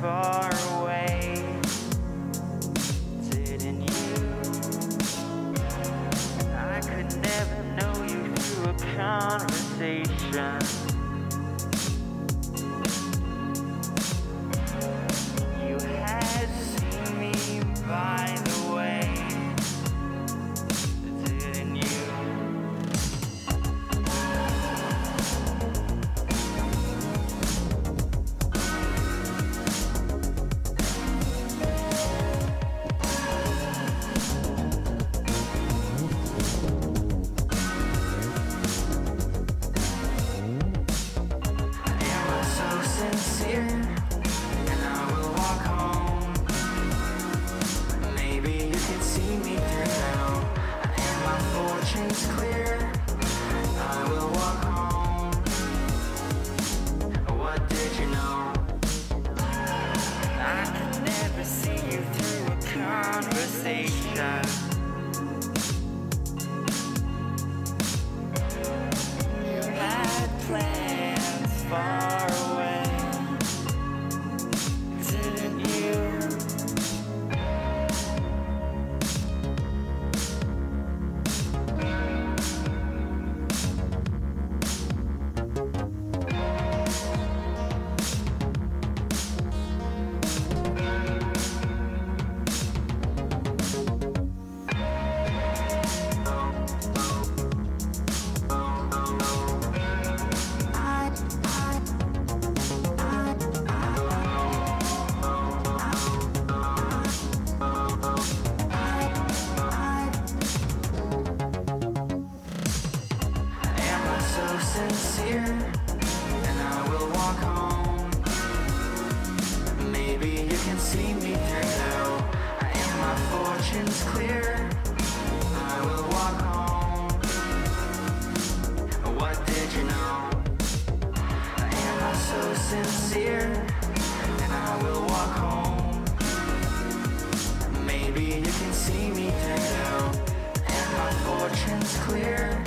far away Didn't you? I could never know you through a conversation clear. I will walk home. What did you know? I could never see you through a conversation. Sincere? And I will walk home. Maybe you can see me through now. And my fortune's clear. I will walk home. What did you know? Am I so sincere? And I will walk home. Maybe you can see me through now. And my fortune's clear.